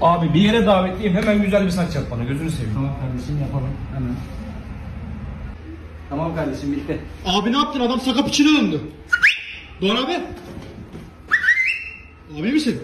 Abi bir yere davetliyim. Hemen güzel bir saç yap bana. Gözünü seveyim. Tamam kardeşim yapalım. Hemen. Tamam kardeşim bitti. Abi ne yaptın? Adam sakap içine döndü. Doğan abi. Abi misin?